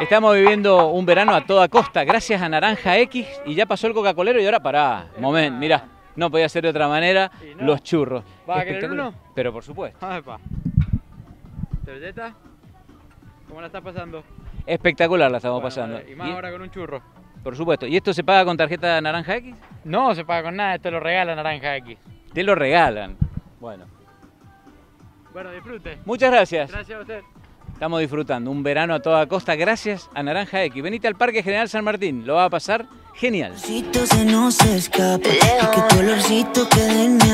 Estamos viviendo un verano a toda costa, gracias a Naranja X, y ya pasó el Coca-Colero y ahora pará, moment, mirá, no podía ser de otra manera, no. los churros. ¿Vas a querer uno? Pero por supuesto, Ah. ¿Servilleta? ¿Cómo la estás pasando? espectacular la estamos Bueno, pasando. vale, Y más Y- ahora con un churro. por supuesto. ¿Y esto se paga con tarjeta Naranja X? No se paga con nada, esto lo regala Naranja X. Te lo regalan. Bueno, Bueno, disfrute. muchas gracias. Gracias a usted. Estamos disfrutando un verano a toda costa gracias a Naranja X. Venite al Parque General San Martín, lo va a pasar genial. se nos escapa y que tu olorcito quede en mi